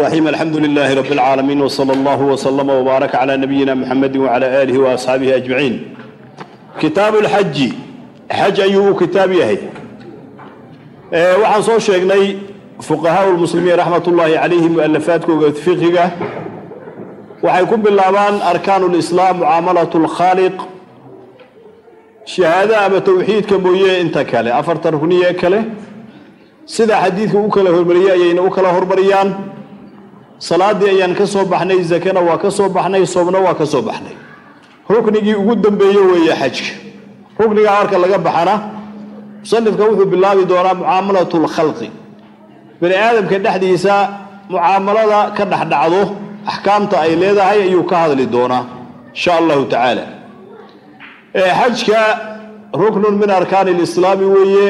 الرحيم الحمد لله رب العالمين وصلى الله وسلم وبارك على نبينا محمد وعلى آله وأصحابه أجمعين كتاب الحج حج أيوه كتاب يهي أه وحن صور شيخني فقهاء المسلمين رحمة الله عليهم مؤلفاتكم فقهها وحيكون باللابان أركان الإسلام معاملة الخالق شهادة أما توحيد كموية انت كالي أفر ترهنية كالي سيدا حديثك وكلا هرمريا يين وكلا هرمريان salaadii ayaan ka soo baxnay zakana waa ka soo baxnay soomna waa ka soo baxnay. Ruknigii ugu dambeeye weeye xajka. Rukniga marka laga baxana musanifka wuxuu bilaabi doonaa mucaamalatu lkhalqi bani aadamka dhexdiisa mucaamalada ka dhexdhacdo axkaamta ay leedahay ayuu ka hadli doonaa insha allahu tacaala. Xajka ruknun min arkaani lislaami weeye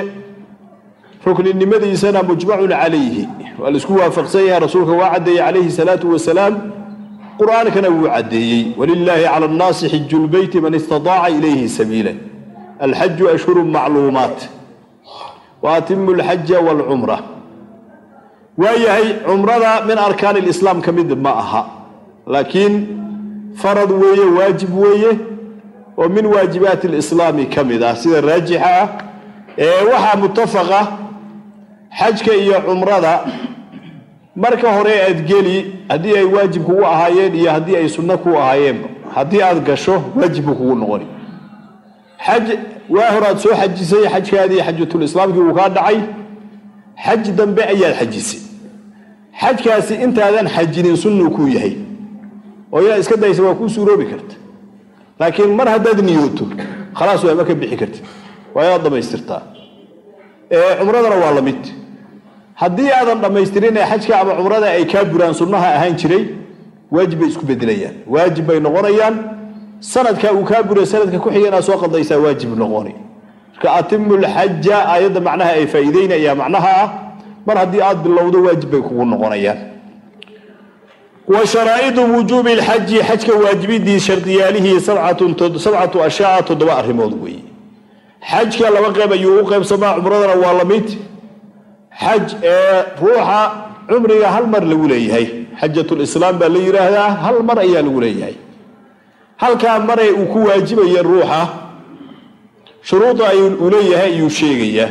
rukninimadiisana mujmacun calayhi waa la isku waafaqsan yahay rasuulka waa caddeeyey calayhi salaatu wasalaam. Qur'aankana wuu caddeeyey. Walilaahi cala annaasi xiju lbeyti man istadaaca ilayhi sabiila. Alxaju ashhuru macluumaat. Wa atimu alxaja waalcumra waayahay cumrada min arkaani lislaam ka mid ma aha. Laakiin farad weeye waajib weeye oo min waajibaati lislaami ka mid ah. Sida raajixa ah ee waxaa mutafaqa xajka iyo cumrada marka hore aad geli haddii ay waajib kugu ahaayeen iyo haddii ay sunno ku ahaayeenba haddii aad gasho waajib buu kugu noqoni xaj waa hor aad soo xajisay xajkaadii xajatulislaamkii uu kaa dhacay xaj dambe ayaad xajisay. Xajkaasi intaadan xajinin sunnuu kuu yahay. Oo inaad iska daysa waa kuu suuroobi karta. Laakiin mar haddaad niyooto khalaas waa ma ka bixi kartid. Waa inaad dhammaystirtaa. Cumradana waa la mid haddii aadan dhammaystirin ee xajka ama cumrada ay kaa buraan sunnaha ahaan jiray waajib bay isku bedelayaan waajib bay noqonayaan. Sanadka uu kaa buray sanadka ku xiga inaad soo qaldaysaa waajib noqoni. Marka atimu lxaja aayadda macnaha ay faa'iideynaya macnaha ah mar haddii aad bilowdo waajib bay kugu noqonayaan. Wa sharaa'idu wujuubi lxaji xajka waajibidii shardiyaalihii sabcatu ashyaa toddoba arrimood weeye xajka laba qeyb ayuu u qeybsamaa cumradana waa la mid xaj ee ruuxa cumriga hal mar lagu leeyahay. Xajatulislaam baa la yidhaahdaa hal mar ayaa lagu leeyahay. Halkaa maree uu ku waajibaya ruuxa shuruuda uu leeyahay ayuu sheegayaa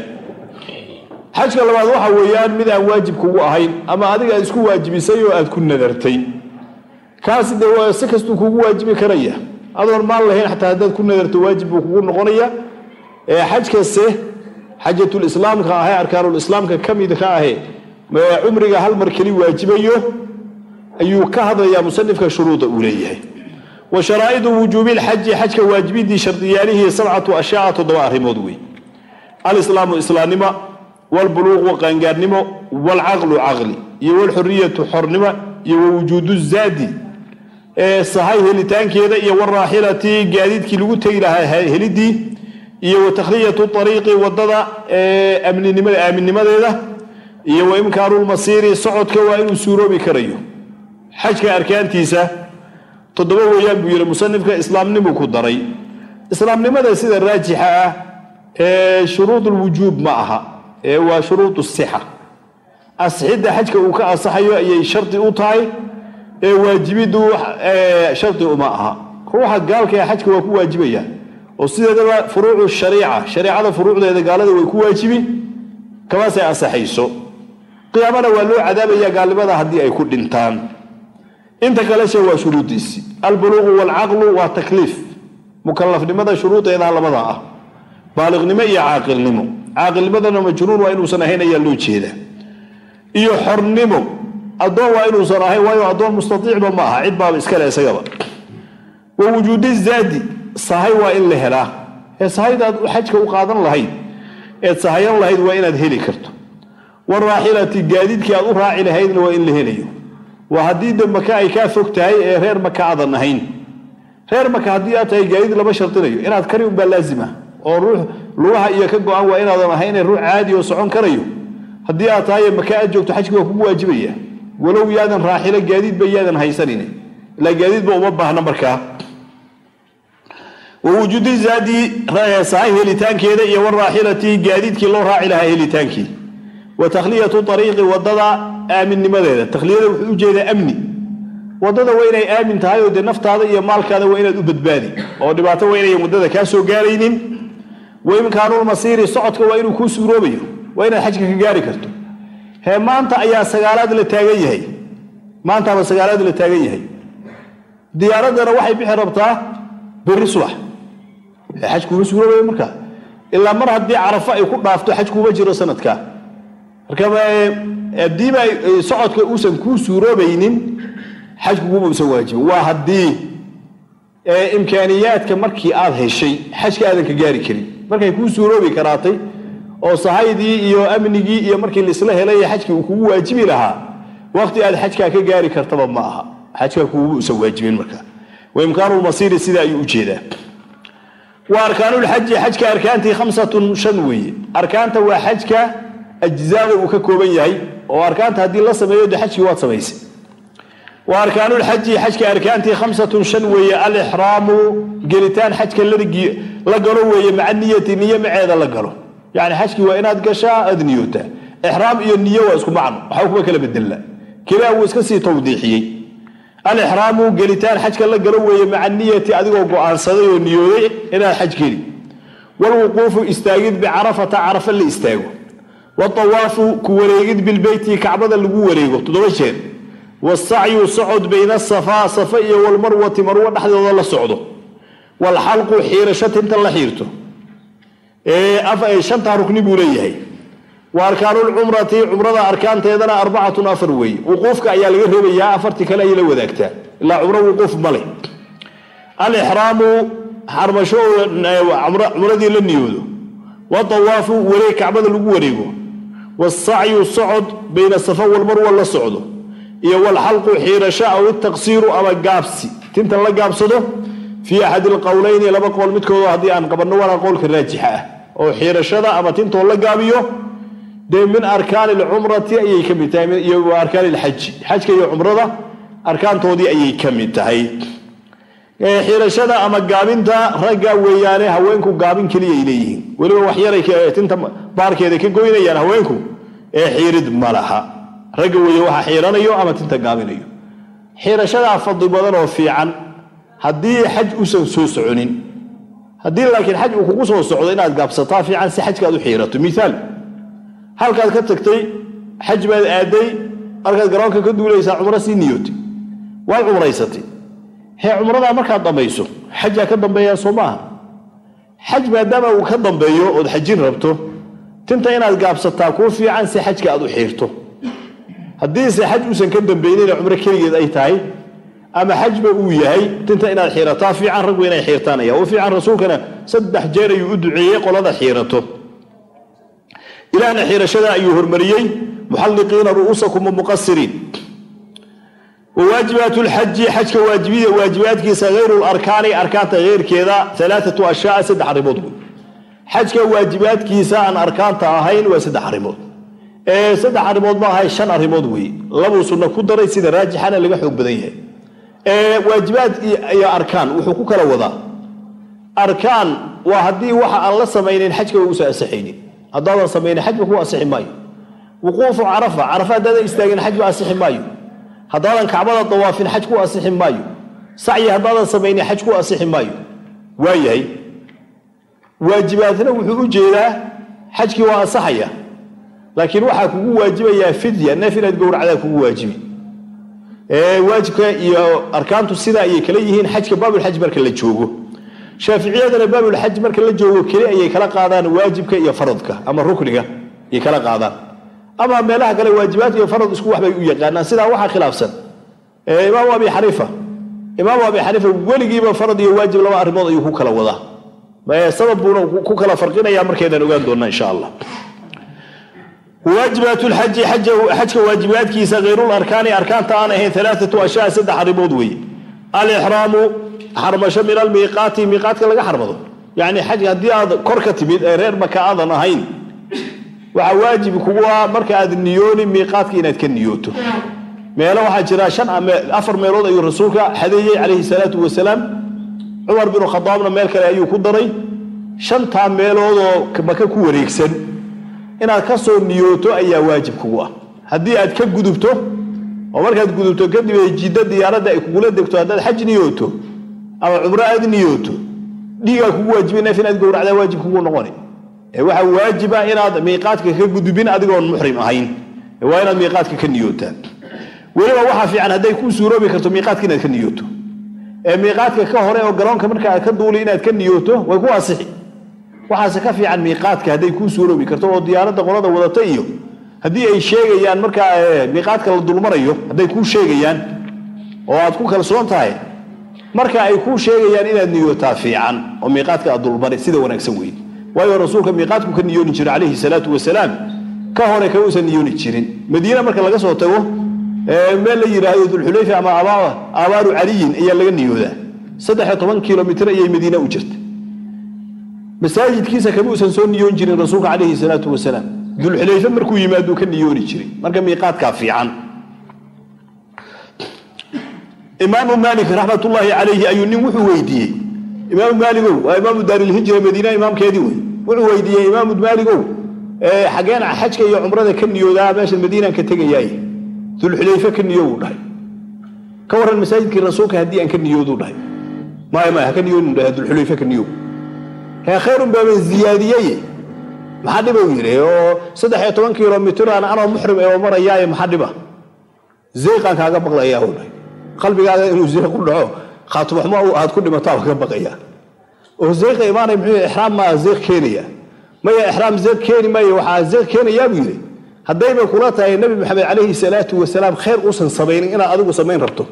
xajka labaad waxa weeyaan mid aan waajib kugu ahayn ama adiga isku waajibisay oo aad ku nadartay. Kaasi dee si kastuu kugu waajibi karaya. Adoon maal lahayn xataa haddaad ku nadarto waajib buu kugu noqonaya. Xajkase xajatulislaamka ahee arkaanulislaamka ka mid ka ahe cumriga hal mar keli waajibayo ayuu ka hadlayaa musanifka shuruuda uu leeyahay wa sharaa'idu wujuubi lxaji xajka waajibidii shardiyaalihii sabcatu ashyaa toddoba arrimood wey alislaamu islaamnimo walbuluuqu qaangaarnimo walcaqlu caqli iyo walxuriyatu xornimo iyo wawujuudu zaadi sahay helitaankeeda iyo waraaxilati gaadiidkii lagu tegi lahaa helidii iyo wa takhliyatu ariiqi waddada aaminnimadeeda iyo wa imkaanu lmasiiri socodka waa inuu suuroobi karayo. Xajka arkaantiisa toddoba weeyaan buu yihi musanifka islaamnimu ku daray. Islaamnimada sida raajixa ah ee shuruud ma aha ee waa shuruud sixa. Asixidda xajka uu ka asaxayo ayay shardi u tahay ee waajibiddu shardi uma aha. Ruuxa gaalka ee xajka waa ku waajibaya oo sideedaba furuucu shariica shareecada furuucdeeda gaalada way ku waajibi kamaasay asaxayso qiyaamana waa loo cadaabaya gaalnimada haddii ay ku dhintaan. Inta kalese waa shuruudiisi albuluuqu waalcaqlu waa takliif mukalafnimada shuruudeedaha labada ah. Baaliqnimo iyo caaqilnimo. Caaqilnimadana majnuun waa inuusan ahayn ayaa loo jeeda iyo xornimo. Addoon waa inuusan ahayn waayo addoon mustaiicba ma aha. Cid baaba iskale isagaba. Wa wujuudi zaadi sahay waa in la helaa. Ee sahaydaad xajka u qaadan lahayd eed sahayan lahayd waa inaad heli karto. Waraaxilati gaadiidkii aad u raaci lahaydna waa in la helayo. Waa haddii de ay kaa fog tahay ee reer maka aadan ahayn. Reer maka haddii aad tahay gaadiid lama shardinayo inaad kari unbaa laazima oo ruux lugaha iyo ka go-an waa inaadan ahayn ruux caadi oo socon karayo. Haddii aad tahay maka aad joogto xajki waa kugu waajibaya. Walow yaadan raaxilo gaadiidba yaadan haysanin. Ilaa gaadiidba uma baahna markaa wawujuudi zaadi sahay helitaankeeda iyo waraaxilati gaadiidkii loo raaci lahaa helitaankii wa takhliyatu ariiqi waddada aaminnimadeeda takhliyada wuxuu u jeedaa amni waddada waa inay aamin tahay oo dee naftaada iyo maalkaada waa inaad u badbaadi oo dhibaato waa inayan waddada kaa soo gaaraynin waimkaanulmasiiri socodka waa inuu kuu suuroobayo waa inaad xajka ka gaari karto hee maanta ayaa sagaalaad la taagan yahay maantaaba sagaalaad la taagan yahay diyaaraddana waxay bixi rabtaa berri subax xaj kuuma suuroobayo markaa ilaa mar haddii carafo ay ku dhaafto xaj kuuma jiro sanadkaa marka haddiiba socodka uusan kuu suuroobaynin xajku kuuma usan waajibin. Waa haddii imkaaniyaadka markii aad heshay xajka aadan ka gaari karin. Markay kuu suuroobi karaatay oo sahaydii iyo amnigii iyo markii laisla helay xajkii uu kugu waajibi lahaa waqti aad xajkaa ka gaari kartaba ma aha. Xajkaa kuuma usan waajibin marka. Waimkaanulmasiiri sidaa ayuu u jeedaa wa arkaanulxaji xajka arkaantii khamsatun shan weeye arkaanta waa xajka ajzaada uu ka kooban yahay oo arkaanta haddii la sameeyo de xajkii waad samaysay wa arkaanulxaji xajka arkaantii khamsatun shan weeye alixraamu gelitaan xajka la galo weeye maca niyati niyo maceeda la galo yani xajkii waa inaad gashaa aad niyootaa alixraamu gelitaan xajka la galo weeye maca niyati adigoo go'aansaday oo niyooday inaad xaj geli walwuquufu istaagid bicarafata carafa la istaago. Waawaafu ku wareegid bilbeyti kacbada lagu wareego toddoba jeer. Wasacyu socod bayna asafaa safa iyo walmarwati marwo dhexdooda la socdo. Walxalqu xiirasho tinta la xiirto. Shantaa rukni buu leeyahay wa arkaanulcumrati cumrada arkaanteedana arbacatun afar weeye wuquufka ayaa laga reebayaa afartii kale ayay la wadaagtaa ilaa cumro wuquuf male alixraamu xarmasho cumradii la niyoodo waawaafu wareeg kacbada lagu wareego wasacyu socod bayna safa walmarwa la socdo iyo walxalqu xiirasho aw itaqsiiru ama gaabsi tintan la gaabsado fii axadi lqowleyni laba qowl midkoodo haddii aan qabanno waana qowlka raajixa ah oo xiirashada ama tintoo la gaabiyo dee min arkaani lcumrati ayay ka mid tahay iyo arkaani lxaji xajka iyo cumrada arkaantoodii ayay ka mid tahay. Xiirashada ama gaabinta ragga weeyaane haweenku gaabin keliya ay leeyihiin weliba waxyaray tinta baarkeeda ka goynayaan haweenku ee xiirid ma laha. Ragga weeye waxa xiiranayo ama tinta gaabinayo. Xiirashadaa fadli badan oo fiican haddii xaj usan soo soconin haddii laakiin xaj uu kugu soo socdo inaad gaabsataa fiican si xajka aad u xiirato miaal halkaad ka tagtay xaj baad aaday markaad garoonka ka duulaysaa cumro sii niyootay. Waad cumraysatay. Hee cumradaa markaad dhammayso xajaa ka dambeeyaa soo maaha. Xaj maadaama uu ka dambeeyo ood xajin rabto tinta inaad gaabsataa kuu fiican si xajka aad u xiirto haddiise xaj uusan ka dambaynina cumro keligeed ay tahay ama xajba uu yahay tinta inaad xiirataa fiican raggu inay xiirtaan ayaa. U fiican rasuulkana saddex jeer ayuu u duceeyey qolada xiirato ilaahna xiirashada ayuu hormariyey. Muxalliqiina ru'uusakum muqasiriin wawaajibaat lxaji xajka waajibaadkiisa hayru larkaani arkaanta heyrkeeda alaaatu ashyaa saddex arrimood wey xajka waajibaadkiisa aan arkaanta ahayn waa saddex arrimood. Saddex arrimood ma ahay shan arrimood weeye labuu sunna ku daray sida raajixana laga xoog badan yahay. Waajibaad iyo arkaan wuxuu ku kala wadaa. Arkaan waa haddii waxa aan la samaynin xajka waa usan asixaynin haddaadan samaynin xajba ku asixi maayo. Wuquufu carafa carafa haddaadan istaagin xajba asixi maayo. Haddaadan kacbada dawaafin xaj ku asixi maayo. Sacyi haddaadan samaynin xaj ku asixi maayo. Waayahay waajibaadna wuxuu u jeedaa xajkii waa asaxaya laakiin waxaa kugu waajibayaa fidya neef inaad gowracdaa kugu waajibi. Waajibka iyo arkaantu sidaa ayay kala yihiin xajka baabulxaj marka la joogo shaaficiyadana baabulxaj marka la joogo keli ayay kala qaadaan waajibka iyo faradka ama rukniga ayay kala qaadaan ama meelaha kale waajibaad iyo farad isku waxbay u yaqaanaan sidaa waxaa khilaafsan imaamu abi xaniifa imaamu abi xaniifa weligiiba farad iyo waajib laba arrimood ayuu ku kala wadaa sabab buuna ku kala farqinaya markaydaan ogaan doona insha allah waajibaat lxaji xajka waajibaadkiisa hayrularkaani arkaanta aan ahayn alaaatu ashyaa saddex arrimood weeye alixraamu xarmasho min almiiqaati miiqaadka laga xarmado. Yani xaj haddii aad kor ka timid ee reer maka aadan ahayn waxaa waajib kugu ah marka aad niyooni miiqaadka inaad ka niyooto. Meelo waxaa jira shan afar meelood ayuu rasuulka xadeeyey calayhi salaatu wasalaam. Cumar binu khadaabna meel kale ayuu ku daray. Shantaa meeloodoo maka ku wareegsan. Inaad ka soo niyooto ayaa waajib kugu ah. Haddii aad ka gudubto oo markaad gudubto kadib jiddo diyaaradda ay kugula degto haddaad xaj niyooto ama cumro aad niyooto dhiigaa kugu waajiba neef inaad gowracdaa waajib kugu noqoni. Ee waxaa waajiba inaad miiqaadka ka gudubin adigoon muxrim ahayn. Waa inaad miiqaadka ka niyootaa weliba waxaa fiican hadday kuu suuroobi karto miiqaadka inaad ka niyooto. Ee miiqaadka ka hore oo garoonka marka aad ka duuli inaad ka niyooto way ku asixi. Waxaase ka fiican miiqaadka hadday kuu suuroobi karto oo diyaaradda qolada wadata iyo haddii ay sheegayaan markaa miiqaadka la dulmarayo hadday kuu sheegayaan oo aad ku kalsoon tahay marka ay kuu sheegayaan inaad niyootaa fiican oo miiqaadka aad dulmari sida wanaagsan weyn waayo rasuulka miiqaadku ka niyooni jiro calayhi salaatu wasalaam ka hore kausan niyooni jirin madiine marka laga soo tago meel la yidhaahdo dulxulayfa ama aabaaru caliyin ayaa laga niyoodaa saddexiyo toban kilomitr ayay madiine u jirta masaajidkiisa kama usan soo niyoon jirin rasuulka calayhi salaatu wasalaam dulxulayfe markuu yimaaduu ka niyooni jiray marka miiqaadkaa fiican imaamu maalik raxmatullaahi calayhi ayuu nin wuxuu weydiiyey. Imaamu maaligow waa imaamu daarilhijra madiina imaamkeedii wey wuxuu weydiiyey imaamu maaligow xageen xajka iyo cumrada ka niyoodaa meeshan madiinaan ka tegayaay. Dulxulayfe ka niyo wuu dhahay. Ka warran masaajidkii rasuulka haddii aan ka niyooduu dhahay. Maya maya haka niyoonu dhahay dulxulayfe ka niyow hee khayrun baaban ziyaadiyey maxaa dhiba u yidhi? Oo saddex iyo toban kilomitr aan anoo muxrim ee marayaaye maxaa dhiba? Zeyqaan kaaga baqlayaa u dhahay qalbigaada inuu zeyq ku dhaco khaatumaxmo aad ku dhimataa kaga baqaya. Oo zeyqa imaanay muxuu ixraam maa zeyq keenaya. Maya ixraam zeyq keeni maayo waxaa zeyq keenayaa buu yidhi. Haddayba kula tahay nebi maxamed calayhi salaatu wasalaam khayr uusan samaynin inaad adigu samayn rabto.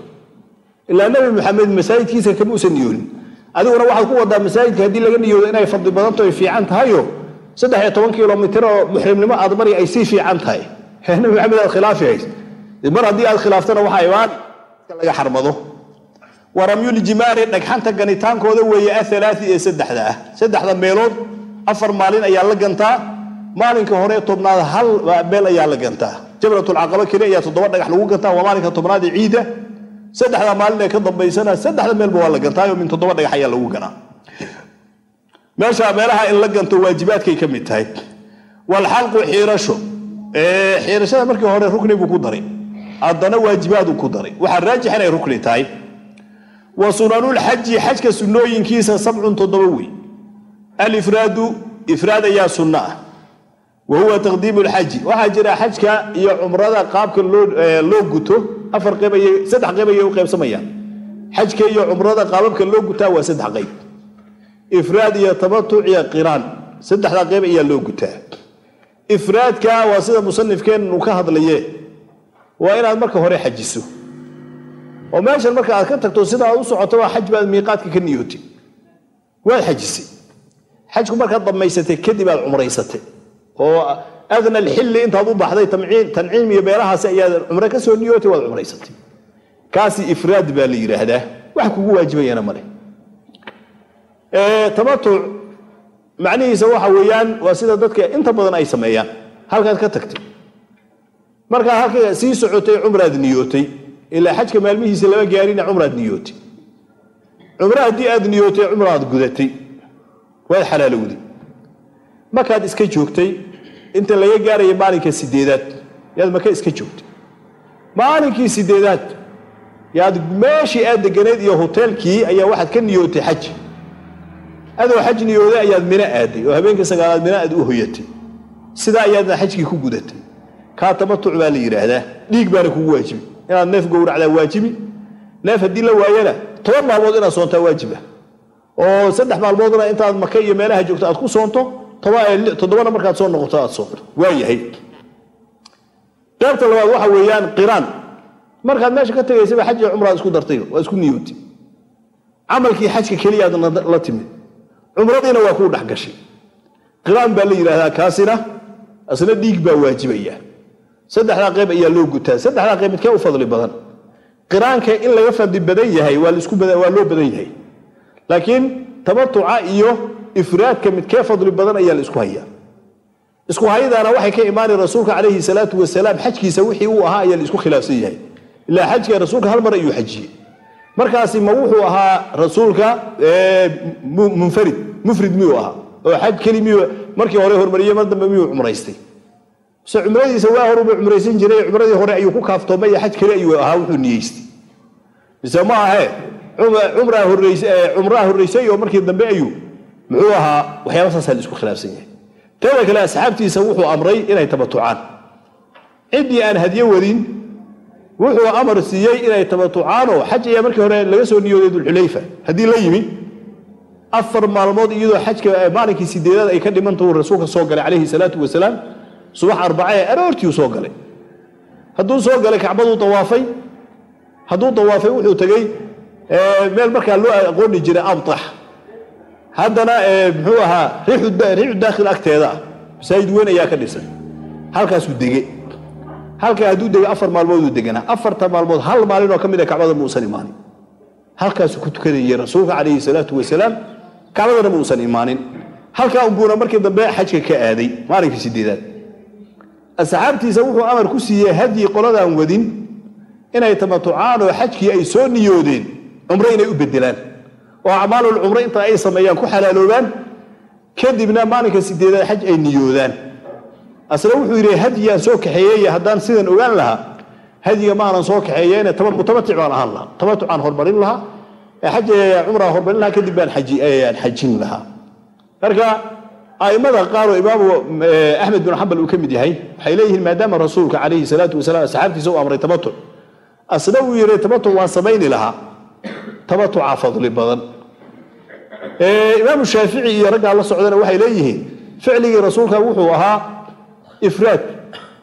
Ilaa nebi maxamed masaajidkiisa kama usan niyoonin. Adiguna waxaad ku wadaa masaajidka haddii laga niyoodo inay fadli badanto ay fiican tahayo. Saddex iyo toban kilomitr oo muxrimnimo aad mari ay sii fiican tahay. Nebi maxamed aad khilaafi hays mar haddii aad khilaaftana waxaa imaan laga xarmado. Wa ramyuljimaari dhagxanta ganitaankooda weeye athalaati ee saddexda ah. Saddexda meelood afar maalin ayaa la gantaa. Maalinka hore tobnaad hal meel ayaa la gantaa. Jamratulcaqaba keli ayaa toddoba dhagax lagu gantaa waa maalinka tobnaad ee ciida. Saddexda maalin ee ka dambaysana saddexda meelba waa la gantaayo min toddoba dhagax ayaa lagu ganaa. Meesha meelaha in la ganto waajibaadkay ka mid tahay. Walxalqu xiirasho. Xiirashada markii hore rukni buu ku daray haddana waajibaadu ku daray. Waxaa raajix inay rukni tahay. Wa sunanulxaji xajka sunnooyinkiisa sabcun toddoba wey alifraadu ifraad ayaa sunno ah. Wa huwa taqdiimu lxaji waxaa jira xajka iyo cumrada qaabka loo guto. Afar qeyb saddex qeyb ayay u qaybsamayaan. Xajka iyo cumrada qaababka loo gutaa waa saddex qeyb ifraad iyo tamatuc iyo qiraan saddexdaa qeyb ayaa loo gutaa. Ifraadka waa sida musanifkeennu ka hadlaye waa inaad marka hore xajiso. Oo meeshan marka aad ka tagto sida aad u socoto waa xaj baad miiqaadka ka niyootay. Waad xajisay. Xajku markaad dhammaysatay kadib aad cumraysatay. Oo adna alxilli intaad u baxday tanciim iyo beelahaasi ayaad cumre ka soo niyootay waad cumraysatay. Kaasi ifraad baa la yidhaahdaa wax kugu waajibayana male tamatuc macnihiisa waxa weeyaan waa sida dadka inta badan ay sameeyaan. Halkaad ka tagtay markaa halka sii socotay cumraad niyootay. Ilaa xajka maalmihiisa lama gaarina cumraad niyootay. Cumre haddii aad niyootay cumraad gudatay. Waad xalaalowday markaad iska joogtay inta laga gaaraya maalinka sideedaad yaad maka iska joogtay. Maalinkii sideedaad yaad meeshii aad deganayd iyo hoteelkii ayaa waxaad ka niyootay xaj. Adoo xaj niyooday ayaad mino aaday. Oo habeenkii sagaalaad mino aad u hoyatay. Sidaa ayaadna xajkii ku gudatay kaa tamatuc baa la yidhaahdaa. Dhiig baana kugu waajibi inaad neef gowracdaa waajibi neef haddii la waayana toban maalmood inaad soontaa waajiba oo saddex maalmoodna intaad maka iyo meelaha joogto aad ku soonto toddobana markaad soo noqoto aad soonto. Waayahay qaybta labaad waxa weeyaan qiraan. Markaad meesha ka tegaysaba xaj iyo cumraad isku dartay waa isku niyootay camalkii xajka keliyaad la timid. Cumradiina waa kuu dhex gashay qiraan baa la yidhaahdaa kaasina asna dhiig baa waajibaya saddexdaa qayb ayaa loo gutaa. Saddexdaa qayb midkee u fadli badan. Qiraanka in laga fadli badan yahay waa loo badan yahay. Laakiin tamatuca iyo ifraadka midkee fadli badan ayaa la hayaa. Isku hayadaana waxay ka imaanay rasuulka calayhi salaatu wasalaam xajkiisa wixii uu ahaa ayaa la khilaafsan yahay. Ilaa xajka rasuulka hal mar ayuu xajiyey. Markaasi ma wuxuu ahaa rasuulka munfarid mufrid miyuu ahaa? Oo xaj keli miyuu markii hore hormariyey mar dambe miyuu cumraystay mise cumradiisa waa horuba cumraysan jiray cumradii hore ayuu ku kaaftoomay xaj kale ayuu ahaa wuxuu niyeystay mise ma ahe cumraa horreysay oo markii dambe ayuu muxuu ahaa waxyaaba saasaa la isku khilaafsan yahay. Teeda kale asxaabtiisa wuxuu amray inay tabatucaan. Ciddii aan hadyo wadin wuxuu amar siiyey inay tabatucaanoo xaj ayaa markii hore laga soo niyooday dulxulayfa haddii la yimi afar maalmood iyadoo xajka maalinkii sideedaad ay ka dhimantahu rasuulka soo galay calayhi salaatu wasalaam subax arbaca ee aroortiiu soo galay. Hadduu soo galay kacbaduu dawaafay hadduu dawaafay wuxuu tegey meel markaa loo aqooni jiray abtax. Haddana muxuu ahaa riixu daakhil agteeda ah. Masaajid weyn ayaa ka dhisan halkaasuu dege halkaa hadduu degay afar maalmooduu deganaa afarta maalmood hal maalin oo ka mid a kacbada muusan imaanin halkaasuu ku tukanayey rasuulka calayhi salaatu wasalaam kacbadana muusan imaanin halkaa unbuuna markii dambe xajka ka aaday maalinkii sideedaad asxaabtiisa wuxuu amar ku siiyey hadyii qoladaan wadin inay tamatucaan oo xajkii ay soo niyoodeen cumro inay u bedelaan oo acmaalul cumro inta ay sameeyaan ku xalaaloobaan kadibna maalinka sideedaad xaj ay niyoodaan. Asna wuxuu yidhi hadyiyaan soo kaxeeyey haddaan sidan ogaan lahaa hadyiga maanan soo kaxeeyeen mutamatic baan ahaan lahaa tamatucaan hormarin lahaa cumraa hormarin lahaa kadib baan xajin lahaa. Marka a'immada qaar oo imaamu axmed bin xambal uu ka mid yahay waxay leeyihiin maadaama rasuulka calayhi salaatu wasalaam asxaabtiisa u amray tamatuc asna uu yidhi tamatuc waan samayni lahaa. Tamatucaa fadli badan. Imaamu shaafici iyo raggaa la socdana waxay leeyihiin ficligii rasuulka wuxuu ahaa ifraad.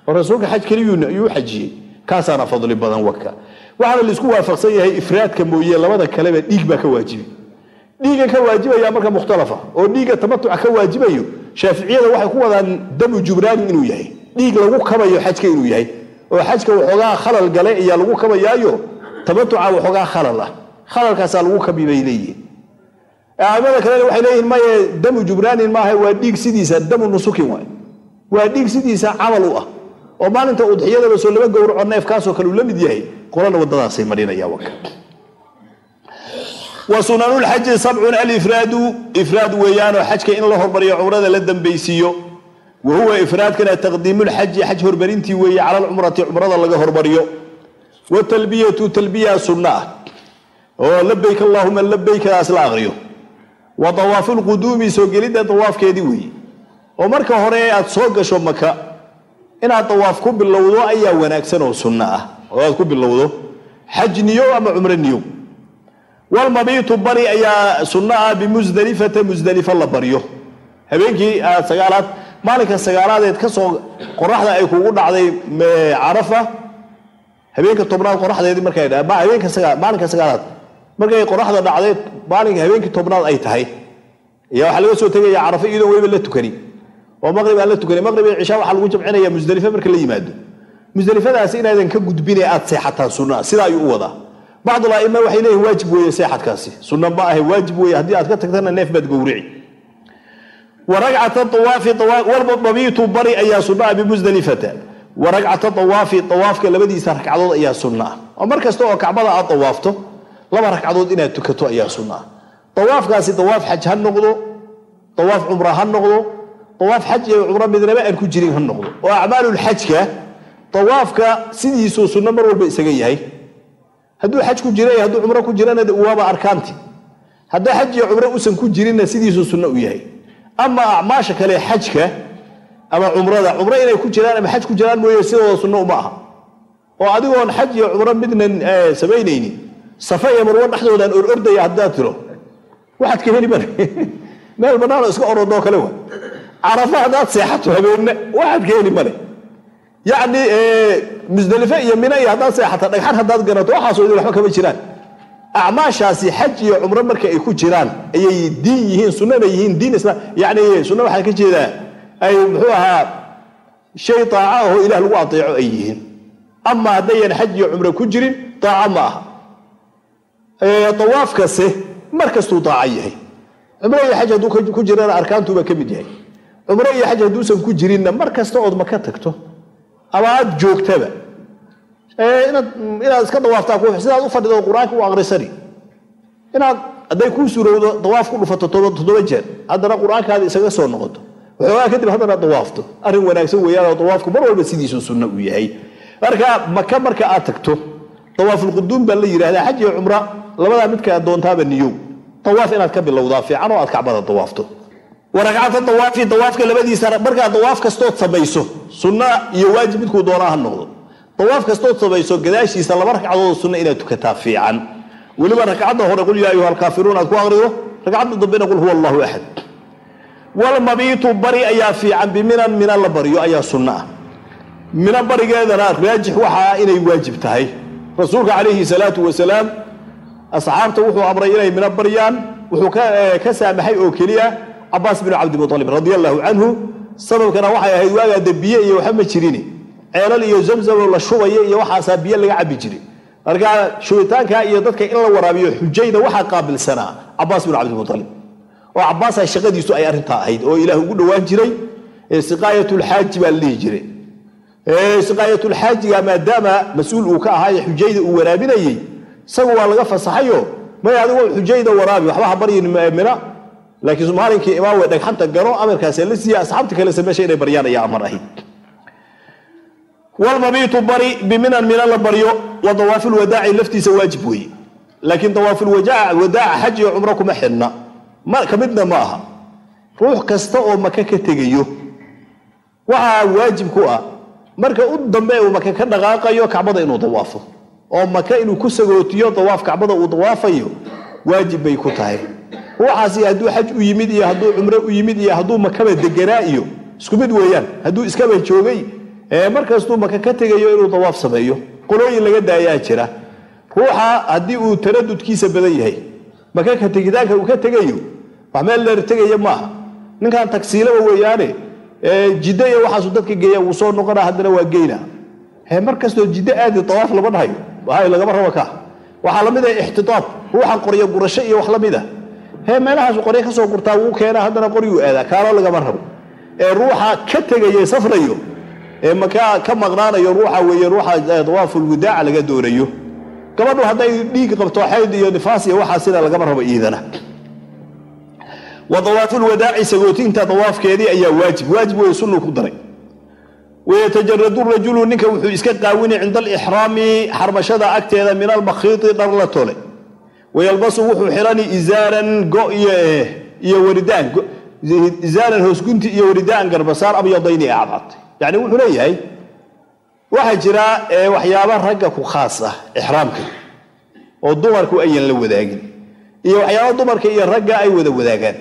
Oo rasuulka xaj keliyuu ayuu xajiyey. Kaasaana fadli badan waka waxaana la isku waafaqsan yahay ifraadka mooye labada kaleba dhiig baa ka waajibi dhiigga ka waajibaya marka mukhtalafa oo dhiigga tamatuca ka waajibayo shaaficiyada waxay ku wadaan damu jubraani inuu yahay. Dhiig lagu kabayo xajka inuu yahay. Oo xajka waxoogaa khalal gale ayaa lagu kabayaayo tamatuca waxoogaa khalal ah. Khalalkaasaa lagu kabi bay leeyihiin aimada kalena waxay leeyihiin maye damu jubraanin maaha waa dhiig sidiisa damu nusukin waay. Waa dhiig sidiisa camal u ah. Oo maalinta udxiyadaba soo laba gowraco neefkaasoo kale uu la mid yahay qolana wadadaasay marinaya waka wa sunanulxaji sabcun alifraadu. Ifraad weeyaanoo xajka in la hormariyo cumrada la dambaysiiyo. Wa huwa ifraadkana taqdiimulxaji xaj hormarintii weeye cala alcumrati cumrada laga hormariyo. Watalbiyatu talbiya sunna ah oo labayk allaahuma labaykadaas la aqriyo. Wa dawaafu lquduumi soo gelidda dawaafkeedii weeye. Oo marka hore aad soo gasho maka inaad dawaaf ku bilowdo ayaa wanaagsan oo sunno ah. Oo aad ku bilowdo xaj ama cumro walmabiitu bari ayaa sunno ah bimusdelifata musdelifa la baryo habeenkii aad sagaalaad maalinka sagaalaadeed ka soo qoraxda ay kugu dhacday carafa habeenka tobnaad qoraxdeedii markay habeenka maalinka sagaalaad markay qoraxda dhacday maalinka habeenkii tobnaad ay tahay ayaa waxaa laga soo tegaya carafa iyadoon weliba la tukani oo maqrib aan la tukanin maqrib iyo cishaa waxaa lagu jamcinaya musdelife marka la yimaado musdelifadaasi inaadan ka gudbine aad seexataan sunna sidaa ayuu u wadaa bacdul aima waxay leeyihiin waajib weeye seexadkaasi. Sunna ma waajib weeye. Haddii aad ka tagtana neef baad gowrici. Wa ragcata awaafi walmabiitu bari ayaa sunna ah bimusdelifata wa ragcata awaafi awaafka labadiisa ragcadood ayaa sunna ah. Oo mar kasta oo kacbada aad dawaafto laba ragcadood inaad tukato ayaa sunna ah. Dawaafkaasi dawaaf xaj ha noqdo dawaaf cumra ha noqdo dawaaf xaj iyo cumro midnaba aan ku jirin ha noqdo. Oo acmaalulxajka dawaafka sidiisuu sunno mar walba isaga yahay hadduu xaj ku jira hadduu cumro ku jirana waaba arkaanti. Haddii xaj iyo cumro usan ku jirinna sidiisuu sunno u yahay. Ama acmaasha kale xajka ama cumrada cumro inay ku jiraan ama xaj ku jiraan mooye sidooda sunno uma aha. Oo adigoon xaj iyo cumro midnan samaynaynin safa iyo marwo dhexdoodaan or ordaya haddaad tiro. Waxaad ka heli male meel bannaanoo iska orodoo kale wa carafa haddaad seexato habeenna waxaad ka heli male yacni musdelife iyo mina iyo haddaad seexata dhagxan haddaad garato waxaasoo idin waxba kama jiraan. Acmaashaasi xaj iyo cumro marka ay ku jiraan ayay diin yihiin sunnana yihiin diin islam yacni sunna waxaa ka jeedaa ay muxuu ahaa shay taaca ahoo ilaah lagu adeeco ay yihiin. Ama haddayan xaj iyo cumro ku jirin taaca ma aha. Dawaafkase mar kastuu taaca yahay. Cumro iyo xaj hadduu ku jirana arkaantuuba ka mid yahay. Cumro iyo xaj hadduusan ku jirinna mar kasta ood maka tagto ama joogtaba inaad iska dawaaftaa sidaad u fadhido qur'aanka u aqrisani inaad hadday kuu suurowdo dawaaf ku dhufato toddoba jeer haddana qur'aankaada isaga soo noqoto waxoogaa kadib haddana dawaafto arrin wanaagsan weeyaanoo dawaafku mar walba sidiisu sunno uu yahay marka maka marka aad tagto dawaafulquduum baa la yidhahdaa xaj iyo cumra labadaa midka doontaaba niyow dawaaf inaad ka bilowdaa fiican oo aad kacbada dawaafto waragcata dawaafi dawaafka labadiisa markaad dawaaf kastood samayso sunna iyo waajib midkuu doonaa ha noqdo. Dawaaf kastood samayso gadaashiisa laba ragcadood sunna inaad tukataa fiican. Weliba ragcadda hore qul yaa ayuha alkaafiruun aad ku aqrido ragcadda dambena qul huwa allahu axad walmabiitu bari ayaa fiican biminan mina la baryo ayaa sunno ah. Mina barigeedana raajix waxaa inay waajib tahay. Rasuulka calayhi salaatu wasalaam asxaabta wuxuu amray inay mina baryaan wuxuu ka saamaxay oo keliya cabaas binu cabdimualib radi allahu canhu sababkana waxay ahayd waagaa de biyo iyo waxba ma jirin ceelal iyo zamzamo la shubaya iyo waxaasaa biyo laga cabi jiray marka shubitaanka iyo dadka in la waraabiyo xujayda waxaa qaabilsanaa cabaas binu cabdimualib oo cabaasa shaqadiisu ay arrintaa ahayd oo ilaah ugu dhowaan jiray siqaayatulxaaji baa la dhihi jiray. Siqaayatulxaajiga maadaama mas'uul uu ka ahaaye xujayda uu waraabinayey isagu waa laga fasaxayo may adigu xujayda waraabi waxba ha baryin mina laakiin maalinkii imaam way dhagxanta gano amarkaasa la siiya asxaabta kalese meesha inay baryaan ayaa amar ahayd. Walmabiitu bari biminan mina la baryo wa dawaafilwadaaci laftiisa waajib weeye. Laakiin dawaafilwadaaca xaj iyo cumro kuma xidhna. Ka midna ma aha. Ruux kasta oo maka ka tegayo waxaa waajib ku ah marka u dambe uu maka ka dhaqaaqayo kacbada inuu dawaafo. Oo maka inuu ku sagootiyo dawaaf kacbada uu dawaafayo waajib bay ku tahay ruuxaasi hadduu xaj u yimid iyo hadduu cumro u yimid iyo hadduu makaba deganaa iyo isku mid weeyaan hadduu iskaba joogay markastuu maka ka tegayo inuu dawaaf sameeyo qolooyin laga daayaa jira ruuxa haddii uu taradudkiisa badan yahay maka ka tegitaanka uu ka tegayo wax meel dheer tegaya maaha. Ninkan tagsiilaba weeyaane jiddo iyo waxaasu dadka geeya wuu soo noqona haddana waa geyna. Mar kastoo jiddo aadi dawaaf lama dhahayo hay lagama rabo ka. Waxaa la mid ah ixtitaab ruuxan qoryo gurasho iyo wax la mid a he meelahaasu qoryo ka soo gurtaa wuu keena haddana qoryuu aadaa. Kaaloo lagama rabo. Ee ruuxa ka tegaye safrayo ee makaa ka maqnaanayo ruuxa weeye ruuxa dawaafulwadaaca laga doonayo. Gabadhu hadday dhiig qabto xayd iyo nifaas iyo waxaa lagama rabo iidana. Wa dawaafulwadaaci sagootinta dawaafkeedii ayaa waajib. Waajib wey sunnu ku daray. Wayatajaradu rajulu ninka wuxuu iska qaawinay cinda alixraami xarmashada agteeda min almakhiiti dhar la tole wayalbasu wuxuu xirani izaaran go iyo waridaan. Izaaran hoosgunti iyo waridaan garbasaar abyadayni ee cadcad yani wuxuu leeyahay waxaa jira waxyaaba ragga ku khaas ah ixraamka oo dumarku ayan la wadaagin iyo waxyaaba dumarka iyo ragga ay wada wadaagaan.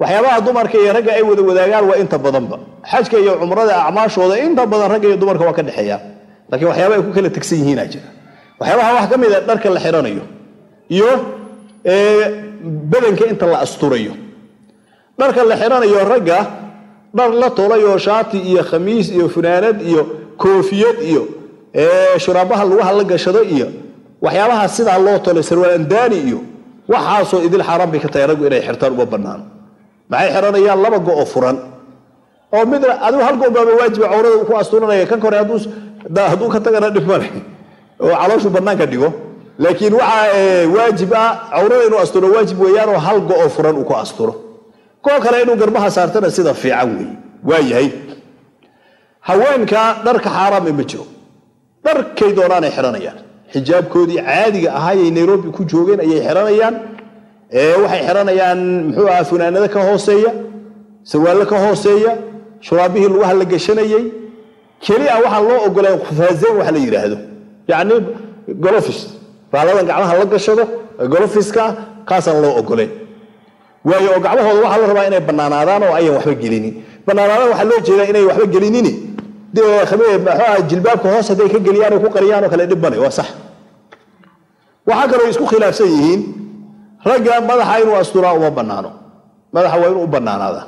Waxyaabaha dumarka iyo ragga ay wada wadaagaan waa inta badanba. Xajka iyo cumrada acmaashooda inta badan ragga iyo dumarka waa ka dhexeeyaan laakiin waxyaaba ay ku kala tegsan yihiina jira. Waxyaabaha wax ka mid a dharka la xiranayo iyo badanka inta la asturayo. Dharka la xiranayo ragga dhar la tolayo shaati iyo khamiis iyo funaanad iyo koofiyad iyo shuraabaha lugaha la gashado iyo waxyaabaha sidaa loo tolay sarwaandaani iyo waxaasoo idil xaaraan bay ka tahay raggu inay xirtaan uma banaano maxay xiranayaan laba go-o furan. Oo midna adigu hal go-baaba waajiba cawrada ku asturanaya kan kore hadduu ka tagana dhib male oo calooshu banaanka dhigo laakiin waxaa waajib ah cawrada inuu asturo waajib weeyaanoo hal go-o furan uu ku asturo koo kale inuu garbaha saartana sida fiican wey waayahay haweenka dharka xaaraam ma jiro. Dharkay doonaanay xiranayaan. Xijaabkoodii caadiga ahaayay nairobi ku joogeen ayay xiranayaan. Waxay xiranayaan muxuu ahaa funaanado ka hooseeya sarwaallo ka hooseeya shuraabihii lugaha la gashanayey keli a waxaan loo ogoleen khufaazeyn waxa la yidhaahdo yacni golofis baaladan gacmaha la gashado golofiska kaasaan loo ogoleen waayo oo gacmahooda waxaa la rabaa inay bannaanaadaan oo ayan waxba gelinin. Bannaanaadaan waxaa loo jeedaa inay waxba maxuaha jilbaabka hoos hadday ka geliyaan oo ku qariyaan oo kale dhib male waa sax. Waxaa kaloo isku khilaafsan yihiin ragga madaxa inuu asturaa uma bannaano. Madaxa waa inuu u bannaanaadaa.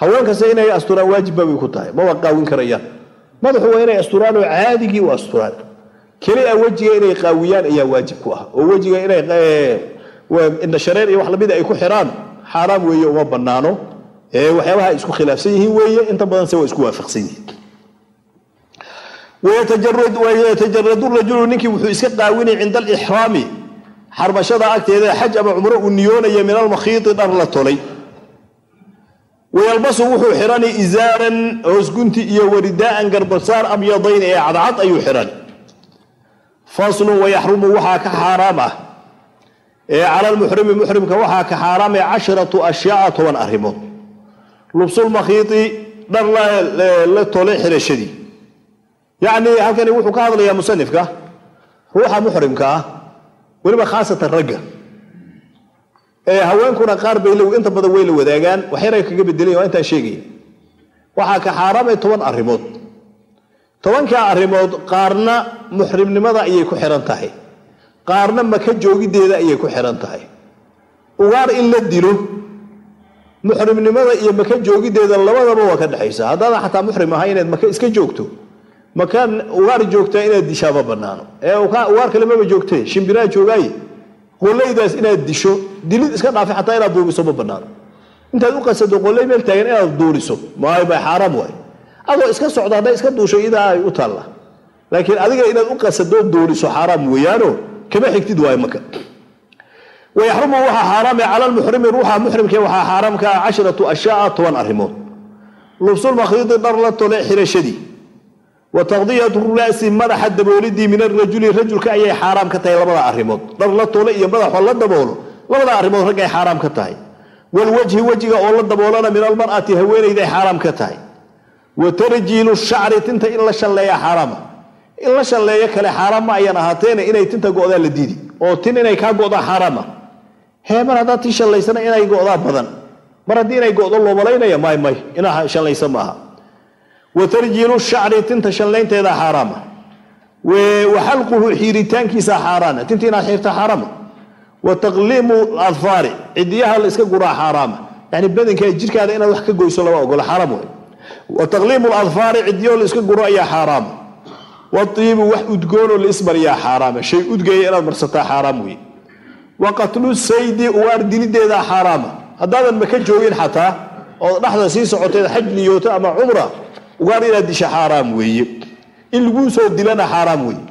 Haween inay asturaan waajibba bay ku tahay maba qaawin karayaan. Madaxu waa inay asturaan oo caadigii u asturaan keli a wejiga inay qaawiyaan ayaa waajib ku ah. Oo wejiga inay indhashareer iyo wax lamida ay ku xiraan xaaraam weeye uma bannaano. Waxyaabaha isku khilaafsan yihiin weeye inta badanse waa isku waafaqsan yihiin. Wayatajaradu rajulu ninkii wuxuu iska qaawinay cinda alixraami xarmashada agteeda xaj ama cumro uu niyoonaya min almakhiiti dhar la tolay. Wayalbasu wuxuu xidhani isaaran hoosgunti iyo waridaa'an garbasaar abyadayn ee cadcad ayuu xidhani faslun wayaxrumu waxaa ka xaaraam ah. Cala lmuxrimi muxrimka waxaa ka xaaraam ee casharatu ashyaaa toban arrimood. Lubsulmakhiiti dhar la tole xidhashadii yacnii halkani wuxuu ka hadlayaa musanifka ruuxa muxrimka ah weliba khaasatan ragga. Ee haweenkuna qaar bay inta badan way la wadaagaan waxyaray kaga bedelay waa intaan sheegaya waxaa ka xaaraamay toban arrimood tobankaa arrimood qaarna muxrimnimada ayay ku xihan tahay. Qaarna maka joogiddeeda ayay ku xihan tahay. Ugaar in la dilo muxrimnimada iyo maka joogiddeeda labadaba waa ka dhexaysa haddaadan xataa muxrim ahay inaad maka iska joogto. Makaan ugaar joogtaa inaad dishaama banaano ee ugaar kale maba joogtee shimbiraa joogaaye qolaydaas inaad disho dilid iska dhaafi xataa inaad duubiso ma banaano intaad u qasado qolay meel taagan inaad duuliso maay bay xaaraam waay adoo iska socda hadday iska duusho idaa ay u taalla. Laakiin adiga inaad u qasado duuliso xaaraam weeyaano kama xigtid waay maka wayaxrumu waxaa xaaraame cala lmuxrimi ruuxa muxrimke waxaa xaaraamka ah casharatu ashyaaa toban arrimood. Lubsulmakhiidi dhar la tole xirashadii. Wa taqdiyatu ra'si madaxa daboolidii min arajuli rajulka ayay xaaraam ka tahay labada arrimood. Dhar la tole iyo madaxoo la daboolo labada arrimood raggay xaaraam ka tahay. Walwajhi wejiga oo la daboolana min almar'ati haweenayday xaaraam ka tahay wa tarjiilu shacri tinta in la shalleeya xaaraama in la shalleeyo kale xaaraam ma ayan ahaateena inay tinta go'daa la diidi oo tin inay kaa go'daa xaaraama hee mar haddaad tii shallaysana inay go'daa badan mar haddii inay go'do loo malaynaya may may inaa shallaysa maaha wa tarjiilu shacri tinta shallaynteeda xaaraama wa xalquhu xiiritaankiisa xaaraana tinta inaad xiirta xaaraama wa taqliimu adfaari cidiyaha la iska guraa xaaraama yani badankaa jirkaada inaad wax ka goyso lama ogola xaaraam way wa taqliimu ladfaari cidiyaho la iska guro ayaa xaaraama waiibu wax udgoonoo la ismariyaa shay udgaya inaad marsataa xaaraam wey wa qatlu saydi ugaar dilideeda xaaraama haddaadan maka joogin xataa oo dhexda sii socoteed xaj niyooto ama cumra ugaar inaad disha xaaraam weeye. In laguu soo dilana xaaraam weeye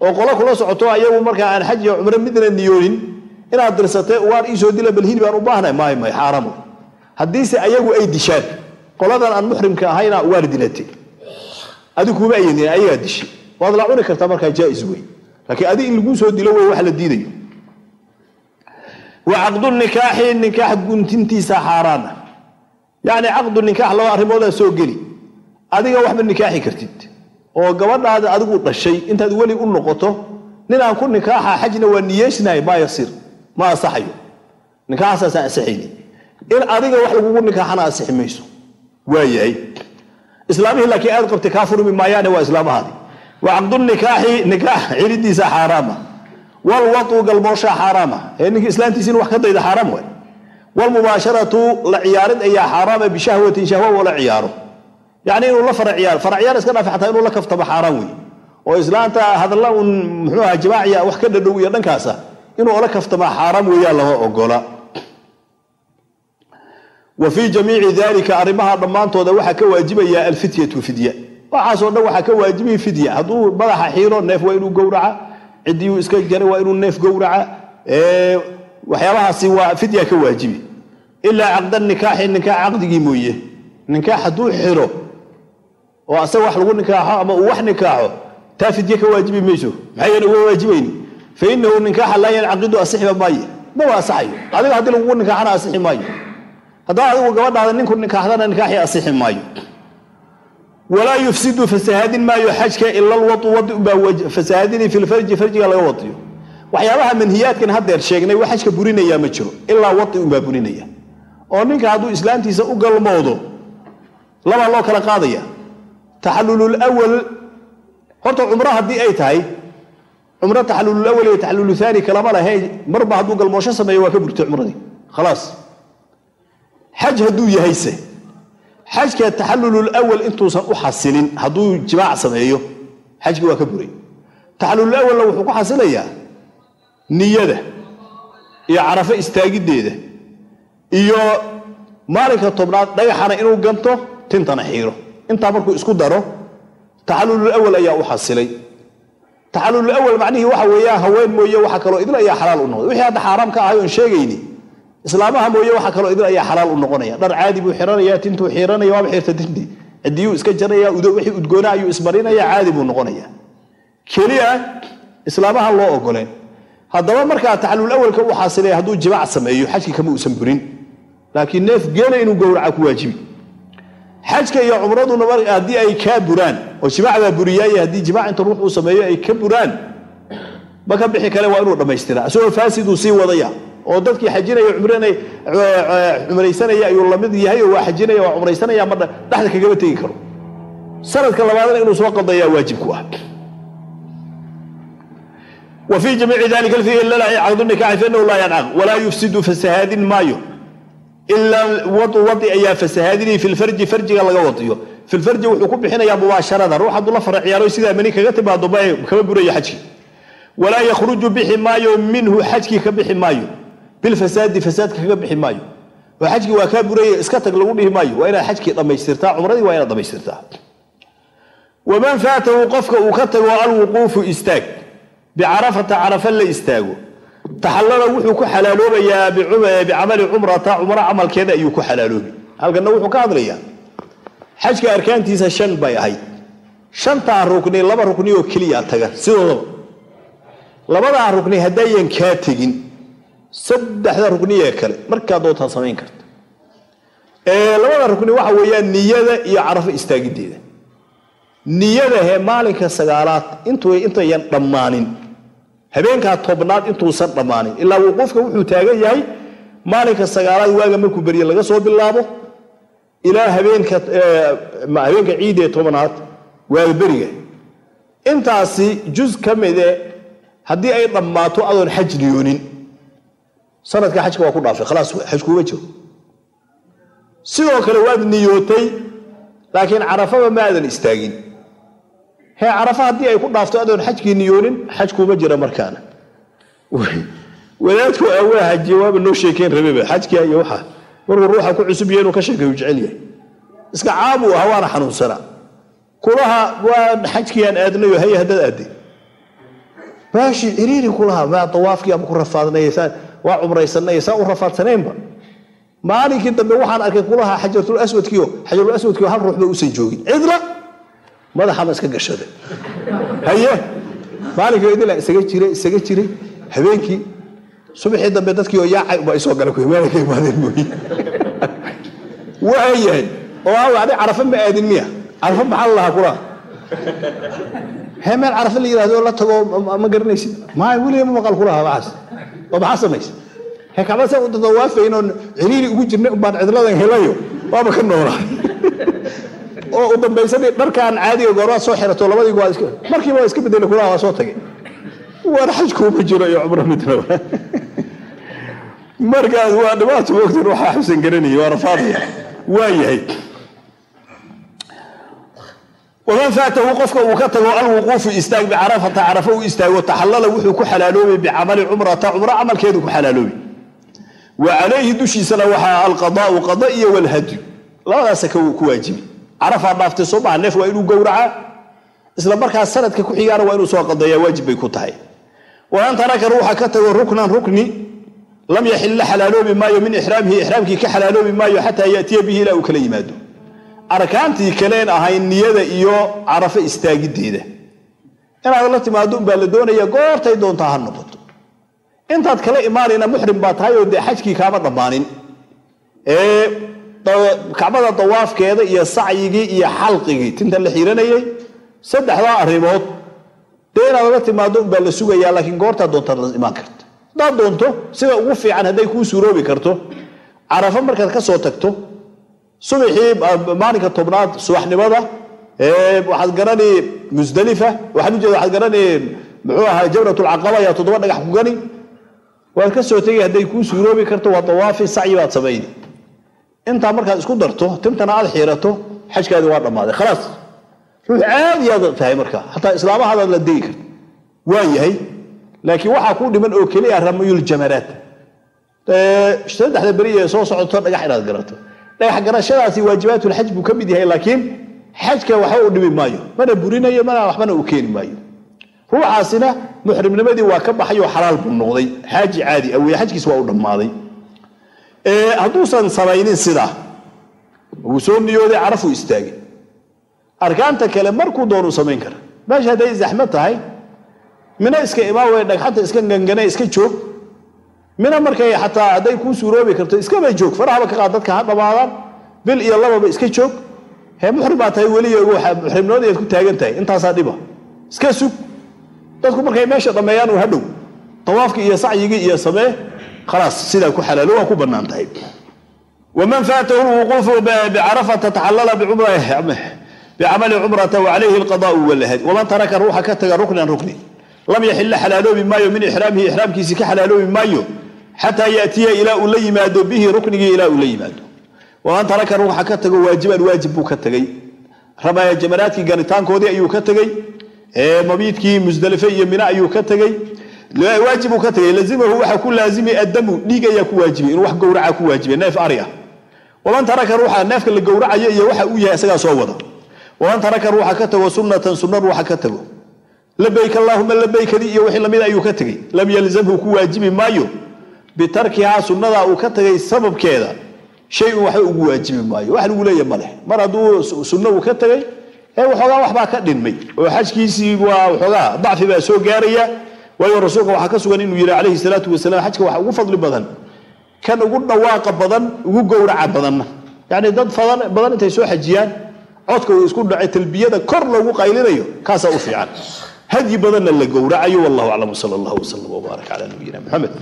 oo qolo kula socoto ayagu markaa aan xaj iyo cumre midna niyoonin inaad dirsatee ugaar iisoo dila bal hilib aan u baahnay maay may xaaraam wey haddiise ayagu ay dishaan qoladan aan muxrimka ahayna ugaar dilate adi kuma ayadin ayagaa dishay waad la cuni kartaa markaa jaais wey laakiin adi in laguu soo dilo wey wax la diidayo. Wa caqdu nikaaxi nikaax guntintiisa xaaraana. Yacni caqdu nikaax laba arrimoodaa soo geli. Adiga waxma nikaaxi kartid. Oo gabadhaada adigu dhashay intaad weli u noqoto ninaan ku nikaaxa xajna waa niyeysnahay maa yasiir ma asaxayo nikaaxasaasaan asaxayni in adiga wax lagugu nikaaxana asixi mayso waayahay islaamihii laakiin aad qabtay kaa maayaane waa islaamahaadi wa caqdu nikaaxi nikaax celidiisa xaaraama. Walwatu galmoosha xaaraama. Ee ninka islaantiisa in wax ka dayda xaaraam waay. Walmubaasharatu la ciyaarid ayaa xaaraama bishahwatin shahwa la ciyaaro. Yacni inuu la fara ciyaaro fara ciyaar iska dhaafi xataa inuu la kaftamo xaaraan wey oo islaanta hadalla un muxuu aha jimaaciya wax ka dhadhow iyo dhankaasa inuu ola kaftamaa xaaraam weeyaan lama ogola wa fii jamiici dalika arrimaha dhammaantooda waxaa ka waajibaya alfityatu fidya. Waxaasoo dhan waxaa ka waajibaya fidya. Hadduu madaxa xiiro neef waa inuu gowraca ciddiyuu iska jaray waa inuu neef gowraca waxyaabahaasi waa fidya ka waajibi ilaa caqda nikaaxi nikaax caqdigii mooye. Nikaax hadduu xiro oo asaga wax lagu nikaaxo ama uu wax nikaaxo taa fidye ka waajibi mayso maxayna uga waajibayni fa inahu nikaaxa laa yancaqidu asixiba maaye. Ma waa asaxayo adiga haddii lagugu nikaaxana asixi maayo haddaa adigu gabadhaada ninku nikaaxdana nikaaxii asixi maayo. Walaa yufsidu fasahaadin maayo xajka ila lwau wadi ubaa fasahaadini fi lfarji farjiga laga wadiyo. Waxyaabaha manhiyaadkan haddeer sheegnay wax xajka burinayaa ma jiro ilaa wadi unbaa burinaya. Oo ninka hadduu islaamtiisa u galmoodo labaa loo kala qaadaya. Taxallululwal horta cumro haddii ay tahay cumro taxallululawal iyo taxalluluthaani kalama lahe marba hadduu galmoosho sameeyo waa ka burtay cumradii. Khalaas xaj hadduu yahayse xajka taxallululawal intuusan u xasilin hadduu jimaac sameeyo xajki waa ka buray taxallululawalna wuxuu ku xasilayaa niyada iyo carafo istaagiddeeda iyo maalinka tobnaad dhagaxana inuu ganto tintana xiiro. Intaa markuu isku daro taxallululawal ayaa u xasilay. Taxallululawal macnihii waxa weeyaan haween mooye waxa kaloo idil ayaa xalaal u noqday. Wixii hadda xaaraam ka ahay oon sheegayni islaamaha mooye waxa kaloo idin ayaa xalaal u noqonaya. Dhar caadi buu xiranaya tintuu xiranaya waaba xirta tintii. Cidiyuu iska jaraya wixii udgoona ayuu ismarinaya caadi buu noqonaya. Keliya islaamahan loo ogoleen. Haddaba markaa taxalul awalka u xaasilaya hadduu jimaac sameeyo xajkii kama uusan burin. Laakiin neef geela inuu gowraca ku waajibi xajka iyo cumraduna haddii ay kaa buraan oo jimaac baa buriyaaye haddii jimaac inta ruux uu sameeyo ay ka buraan ma bixi kale waa inuu dhammaystira. Isagoo faasiduu sii wadaya oo dadkii xajinaya cumraysanaya ayuu lamid yahay oo waa xajinaya waa cumraysanaya ma dhexda kagama tegi karo sanadka labaadna inuu soo qadayaa waajib ku ah وفي جميع ذلك الفي إلا لا عقد النكاح فإنه لا ينعق ولا يفسد فسهاد مايو إلا وضع وضع يا فسهادني في الفرج فرج لغا وضعيه في الفرج وحكو بحين مباشرة روح عبد الله فرع يارو سيدا مني كغتب دبي كما بري حجي ولا يخرج بحي مايو منه حجي bilfasaadi fasaadka kaga bixi maayo oo xajkii waa kaa burayay iska tag lagu dhihi maayo waa inaad xajkii dhammaystirtaa cumradii waa inaad dhammaystirtaa waman faatahu qofka uu ka tago alwuquufu istaag bicarafata carafa la istaago taxallala wuxuu ku xalaaloobayaa bicamali cumrata cumro camalkeeda ayuu ku xalaaloobi halkanna wuxuu ka hadlayaa xajka arkaantiisa shan bay ahayd shantaa rukni laba rukni oo keliyaa taga sidoodaba labadaa rukni haddayan kaa tegin saddexda rukni ee kale. Markaa doontaa samayn karta labada rukni waxa weeyaan niyada iyo carafo istaagideeda. Niyadahe maalinka sagaalaad intayan dhammaanin. Habeenkaa tobnaad intuusan dhammaanin. Ilaa wuquufka wuxuu taagan yahay maalinka sagaalaad waaga markuu berye laga soo bilaabo ilaa habeenka habeenka ciidee tobnaad waaga beriga. Intaasi juz ka mide haddii ay dhammaato adoon xaj niyoonin sanadka xajka waa ku dhaafay khalaas xaj kuuma jiro. Sidoo kale waad niyootay laakiin carafaba ma istaagin. Hee carafa haddii ay ku dhaafto adoon xajkii niyoonin xaj kuuma jira markaana. Wadaadku waa hajiye waaba noo sheekeen rabeba xajkia iyo waxa markuu ruuxa ku cusub yahay inuu ka sheekeeyu jecel yahay. Iska caabuu ah waana xanuunsanaa kulaha waa xajkiiaan aadnayo haye haddaad aadday baashi ciriiri kulaha maa dawaafkii ama ku rafaadnay waa cumraysanay saa u rafaadsanaynba maalinkii dambe waxaan arkay kulaha xajartul aswadkiio xajarul aswadkiio hal ruux ba joogin cidla! Madaxama iska gashaday haye! Maalinkii idila isaga jiray isaga jiray habeenkii subaxii dambe dadkii oo yaacay uba isoo gala meela ka imaadeen mooye. Waayahay oo aa adi carafa ma aadin miya. Carafa maxaa la lahaa kulaha. Hee meel carafa la yidhahdo la tago ma garanaysid maay weliga ma maqal kulaha maxaas oo maxaa samaysa? U dadawaafayn oon ciriiri ugu jirnay umbaan cidladan helayo. Waaba ka noolaa. Oo u dambaysadii dharkaan caadiga goorwaad soo xirato labadii goaad markiiba waa iska bedela kulaha waa soo tagay. War xajkuuma jiro iyo cumro midnaba markaas waa dhibaato moogtan waxaa xusan garanayay waa rafaadaya. Waa yahay waman faatahu qofka uu ka tago alwuquufu istaag bicarafata carafa uu istaago taxallala wuxuu ku xalaaloobay bicamali cumrata cumro camalkeedu ku xalaaloobi. Wa calayhi dushiisana waxaa alqadaau qada iyo walhadyu. Labadaasa ku waajibi. Carafaa dhaaftay soo neef waa inuu gowracaa. Isla markaas sanadka ku xigaana waa inuu soo qadeeyaa waajib bay ku tahay. Waman taraka ruuxa ka tago ruknan rukni. Lam yaxilla xalaaloobi maayo min ixraamihi ixraamkii ka xalaaloobi maayo xataa yaatiya bihi ilaa uu kala yimaado arkaantii kaleen ahayn niyada iyo carafo istaagideeda inaad la timaado umbaa la doonaya goortay doontaa ha noqoto. Intaad kala imaanayna muxrim baa tahay oo dee xajkii kaama dhammaanin. Ee kacbada dawaafkeeda iyo sacyigii iyo xalqigii tinta la xiiranayay saddexdaa arrimood. Dee inaad la timaado umbaa la sugayaa laakiin goortaa doontaad la imaan karta. Haddaad doonto sida ugu fiican hadday kuu suuroobi karto carafo markaad ka soo tagto subaxii maalinka tobnaad subaxnimada waxaad garani musdalifa waxaan ujeeda waxaad garani muxuu ahaa jawratulcaqaba yaa toddoba dhagax ku gani. Waad ka soo tegay hadday kuu suuroobi karto waa dawaafi sacyi baad samayni intaa markaad isku darto tintana aad xiirato xajkaadi waa dhammaaday. Khalaas. Ruux caadiyaad tahay marka xataa islaamahadaad la degi karta. Waa yahay. Laakiin waxaa kuu dhiman oo keliya ramayul jamaraat. Saddexda beri ee soo socoto dhagax inaad garato dhagax garashadaasi waajibaatulxaj buu ka mid yahay laakiin xajka waxba u dhimi maayo. Mana burinayo mana waxbana u keeni maayo. Ruuxaasina muxrimnimadii waa ka baxay oo xalaal buu noqday. Xaaji caadi aweye xajkiis waa u dhammaaday. Hadduusan samaynin sidaa wuu soo niyooday carafuu istaagay. Arkaanta kale markuu doonuu samayn kara. Meesha hadday zaxmo tahay mina iska imaawe dhagxanta iska gangane iska joog mina markay xataa hadday kuu suuroobi karto iskaba joog. Farahaba ka qaad dadka ha dhammaadaan bil iyo lababa iska joog. Hee muxrim baa tahay weligeegu muxrimnimada ayaad ku taagan tahay? Intaasaa dhiba iska sug. Dadku markay meesha dhammeeyaan uu hadhow tawaafkii iyo sacyigii iyo samee khalaas sidaa ku xalaalo waa ku bannaan tahay. Waman faatahu lwuquufu bicarafata taxallala bicamali cumrata wacalayhi alqadaau walahad waman taraka ruuxa ka taga ruknan rukni. Lam yaxilla xalaaloobi maayo min ixraamihi ixraamkiisi ka xalaaloobi maayo xataa yaatiya ilaa uu la yimaado bihi ruknigii ilaa uu la yimaado waman taraka ruuxa ka tago waajiban waajib buu ka tegey jamaraadkii ganitaankoodii ayuu ka tegey mabiidkii musdalife iyo mina ayuu ka tegey waajib uu ka tegey lazimahu waxaa ku laazimi addamu dhiig ayaa ku waajibay inuu wax gowraca ku waajibay neef ari ah waman taraka ruuxa neefka la gowracayo iyo waxa uu yahay isagaa soo wada waman taraka ruuxa ka tago sunnatan sunna ruuxa ka tago labayk allaahuma labaykadii iyo wixii lamid ayuu ka tegey lam yalzamhu ku waajibi maayo bitarkihaa sunnadaa uu ka tagay sababkeeda shay-un waxba ugu waajibi maayo. Wax lagu leeya maleh mar hadduu sunno uu ka tegay ee waxoogaa waxbaa ka dhinmay. Oo xajkiisii waa waxoogaa dacfi baa soo gaaraya. Waayo rasuulka waxaa ka sugan inuu yidhi calayhi salaatu wasalaam xajka waxa ugu fadli badan kan ugu dhawaaqa badan ugu gowraca badanna. Yacni dad badan intay soo xajiyaan codka uu isku dhacay talbiyada kor loogu qaylinayo kaasaa u fiican. Hadyi badanna la gowracayo wallahu aclam sala allahu wasalam wbaarak cala nabiyina maxamed